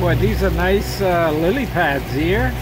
Boy, these are nice uh, lily pads here.